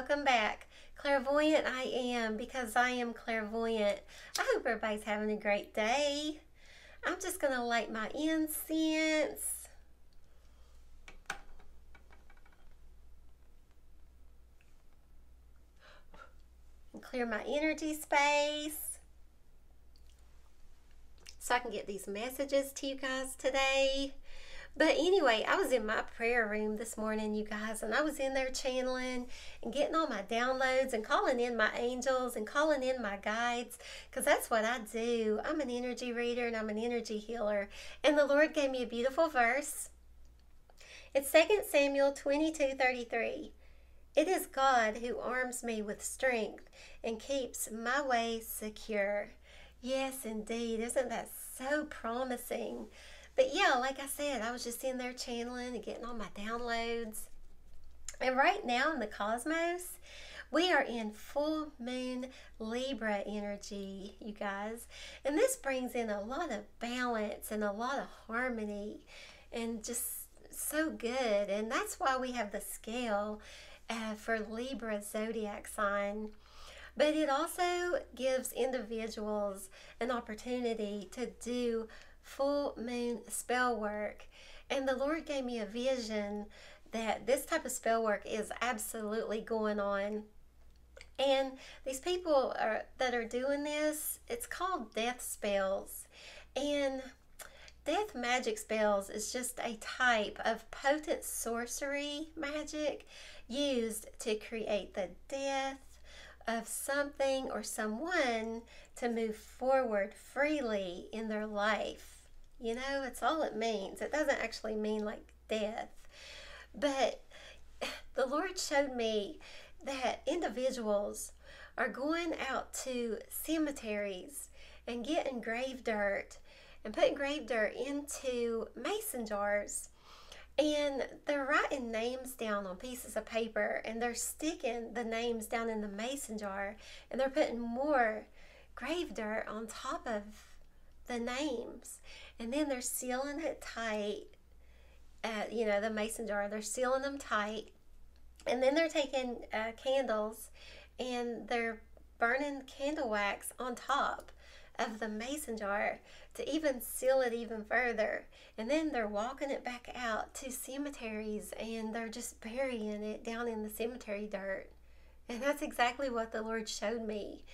welcome back. Clairvoyant I am because I am clairvoyant. I hope everybody's having a great day. I'm just going to light my incense. And clear my energy space so I can get these messages to you guys today. But anyway, I was in my prayer room this morning, you guys, and I was in there channeling and getting all my downloads and calling in my angels and calling in my guides because that's what I do. I'm an energy reader and I'm an energy healer. And the Lord gave me a beautiful verse. It's 2 Samuel 22 33. It is God who arms me with strength and keeps my way secure. Yes, indeed. Isn't that so promising? But yeah, like I said, I was just in there channeling and getting all my downloads. And right now in the cosmos, we are in full moon Libra energy, you guys. And this brings in a lot of balance and a lot of harmony and just so good. And that's why we have the scale uh, for Libra zodiac sign. But it also gives individuals an opportunity to do full moon spell work. And the Lord gave me a vision that this type of spell work is absolutely going on. And these people are, that are doing this, it's called death spells. And death magic spells is just a type of potent sorcery magic used to create the death of something or someone to move forward freely in their life. You know, it's all it means. It doesn't actually mean like death. But the Lord showed me that individuals are going out to cemeteries and getting grave dirt and putting grave dirt into mason jars. And they're writing names down on pieces of paper and they're sticking the names down in the mason jar and they're putting more grave dirt on top of the names. And then they're sealing it tight at you know the mason jar they're sealing them tight. And then they're taking uh, candles and they're burning candle wax on top of the mason jar to even seal it even further. And then they're walking it back out to cemeteries and they're just burying it down in the cemetery dirt. And that's exactly what the lord showed me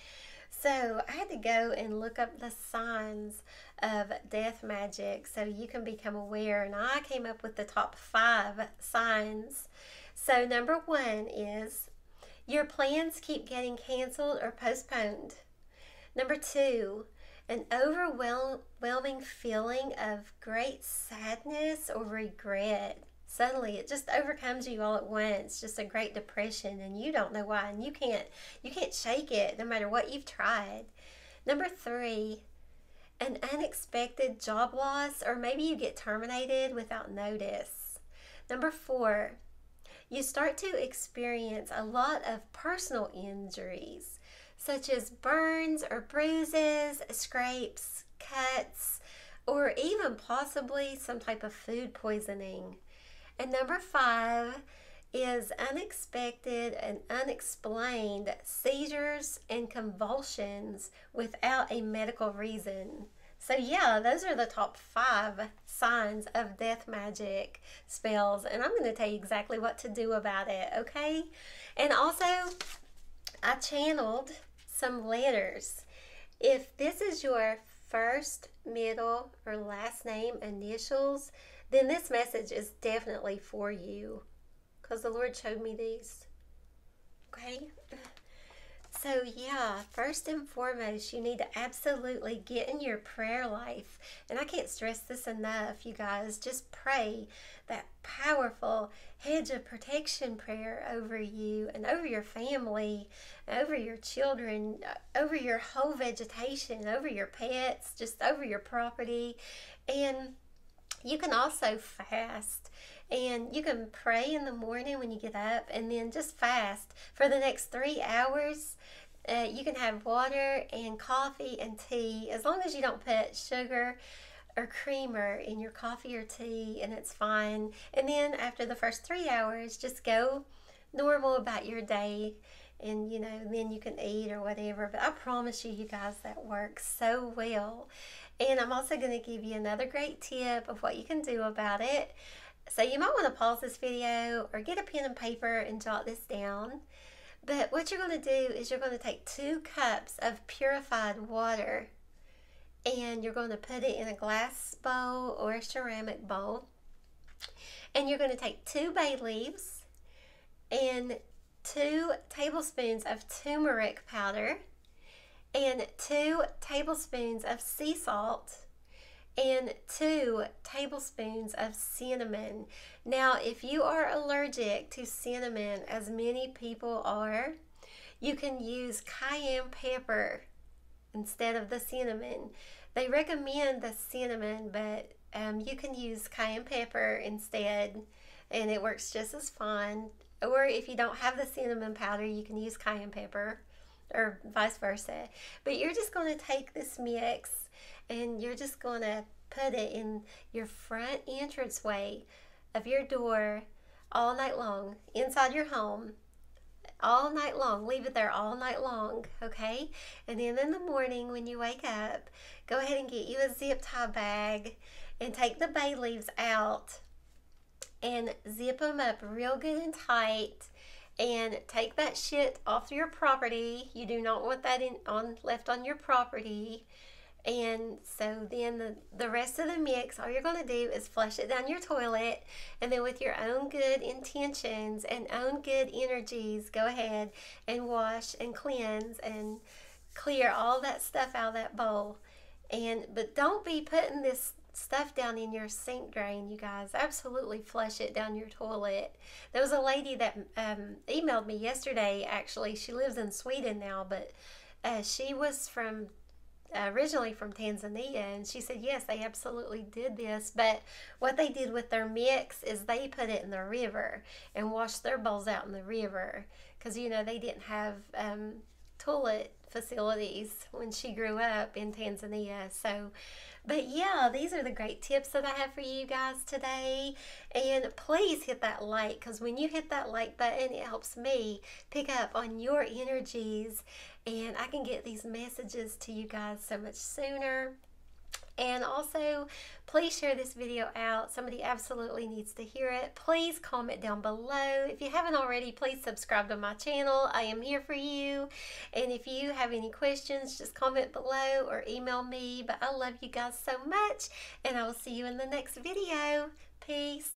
so I had to go and look up the signs of death magic so you can become aware. And I came up with the top five signs. So, number one is your plans keep getting canceled or postponed. Number two, an overwhelming feeling of great sadness or regret suddenly it just overcomes you all at once just a great depression and you don't know why and you can't you can't shake it no matter what you've tried. Number three an unexpected job loss or maybe you get terminated without notice. Number four you start to experience a lot of personal injuries such as burns or bruises scrapes cuts or even possibly some type of food poisoning and number five is unexpected and unexplained seizures and convulsions without a medical reason. So, yeah, those are the top five signs of death magic spells, and I'm going to tell you exactly what to do about it, okay? And also, I channeled some letters. If this is your first, middle, or last name initials, then this message is definitely for you because the Lord showed me these. Okay? So, yeah, first and foremost, you need to absolutely get in your prayer life. And I can't stress this enough, you guys. Just pray that powerful hedge of protection prayer over you and over your family, over your children, uh, over your whole vegetation, over your pets, just over your property. And you can also fast and you can pray in the morning when you get up and then just fast for the next three hours. Uh, you can have water and coffee and tea as long as you don't put sugar or creamer in your coffee or tea and it's fine. And then after the first three hours, just go normal about your day and you know then you can eat or whatever. But i promise you you guys that works so well. And i'm also going to give you another great tip of what you can do about it. So you might want to pause this video or get a pen and paper and jot this down. But what you're going to do is you're going to take two cups of purified water and you're going to put it in a glass bowl or a ceramic bowl. And you're going to take two bay leaves and two tablespoons of turmeric powder and two tablespoons of sea salt and two tablespoons of cinnamon. Now, if you are allergic to cinnamon, as many people are, you can use cayenne pepper instead of the cinnamon. They recommend the cinnamon, but um, you can use cayenne pepper instead, and it works just as fine. Or if you don't have the cinnamon powder, you can use cayenne pepper or vice versa. But you're just going to take this mix and you're just going to put it in your front entranceway of your door all night long inside your home all night long. Leave it there all night long, okay? And then in the morning when you wake up, go ahead and get you a zip tie bag and take the bay leaves out and zip them up real good and tight and take that shit off your property. You do not want that in on left on your property. And so then the, the rest of the mix, all you're going to do is flush it down your toilet. And then with your own good intentions and own good energies, go ahead and wash and cleanse and clear all that stuff out of that bowl. And but don't be putting this stuff down in your sink drain, you guys. Absolutely flush it down your toilet. There was a lady that um, emailed me yesterday, actually. She lives in Sweden now, but uh, she was from originally from Tanzania, and she said yes, they absolutely did this. But what they did with their mix is they put it in the river and washed their bowls out in the river because you know they didn't have um, toilet facilities when she grew up in Tanzania. So, but yeah, these are the great tips that I have for you guys today. And please hit that like because when you hit that like button, it helps me pick up on your energies and I can get these messages to you guys so much sooner. And also, please share this video out. Somebody absolutely needs to hear it. Please comment down below. If you haven't already, please subscribe to my channel. I am here for you. And if you have any questions, just comment below or email me. But I love you guys so much. And I will see you in the next video. Peace.